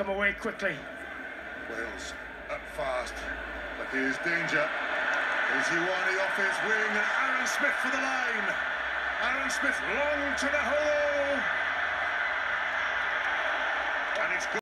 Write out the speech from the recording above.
Come away quickly. Wells up fast, but there's danger. There's Iwani off his wing and Aaron Smith for the line. Aaron Smith long to the hole. And it's good.